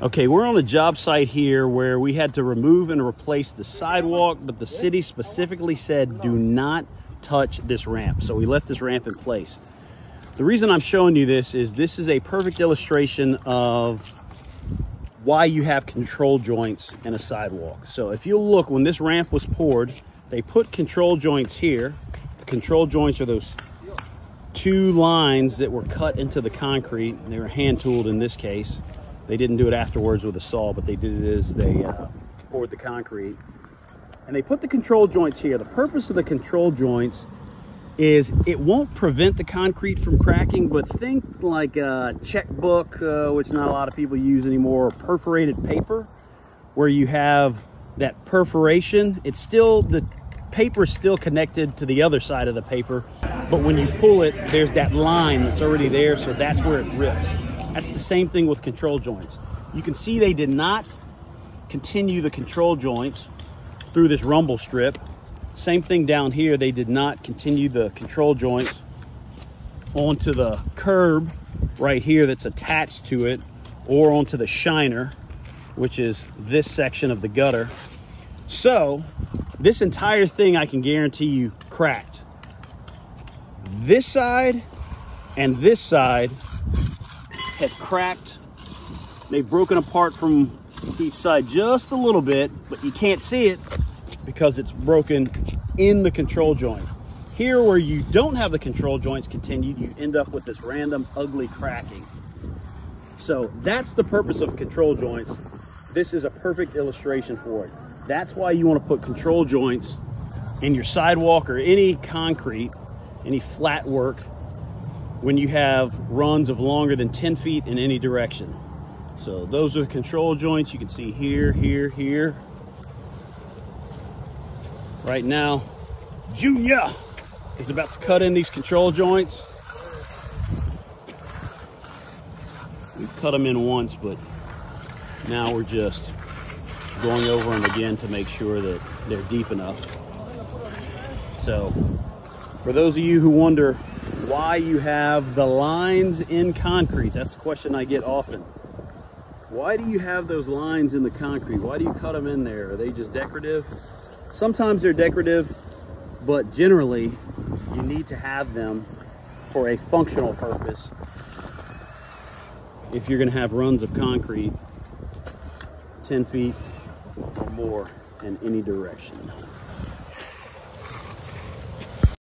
Okay, we're on a job site here where we had to remove and replace the sidewalk, but the city specifically said do not touch this ramp. So we left this ramp in place. The reason I'm showing you this is this is a perfect illustration of why you have control joints in a sidewalk. So if you look, when this ramp was poured, they put control joints here. The control joints are those two lines that were cut into the concrete. They were hand tooled in this case. They didn't do it afterwards with a saw, but they did it as they uh, poured the concrete. And they put the control joints here. The purpose of the control joints is it won't prevent the concrete from cracking, but think like a checkbook, uh, which not a lot of people use anymore, or perforated paper, where you have that perforation. It's still, the paper is still connected to the other side of the paper, but when you pull it, there's that line that's already there, so that's where it rips. That's the same thing with control joints. You can see they did not continue the control joints through this rumble strip. Same thing down here, they did not continue the control joints onto the curb right here that's attached to it or onto the shiner, which is this section of the gutter. So this entire thing, I can guarantee you, cracked. This side and this side had cracked. They've broken apart from each side just a little bit, but you can't see it because it's broken in the control joint. Here where you don't have the control joints continued, you end up with this random ugly cracking. So that's the purpose of control joints. This is a perfect illustration for it. That's why you want to put control joints in your sidewalk or any concrete, any flat work when you have runs of longer than 10 feet in any direction. So those are the control joints you can see here, here, here. Right now, Junior is about to cut in these control joints. We've cut them in once, but now we're just going over them again to make sure that they're deep enough. So for those of you who wonder why you have the lines in concrete. That's a question I get often. Why do you have those lines in the concrete? Why do you cut them in there? Are they just decorative? Sometimes they're decorative, but generally you need to have them for a functional purpose if you're going to have runs of concrete 10 feet or more in any direction.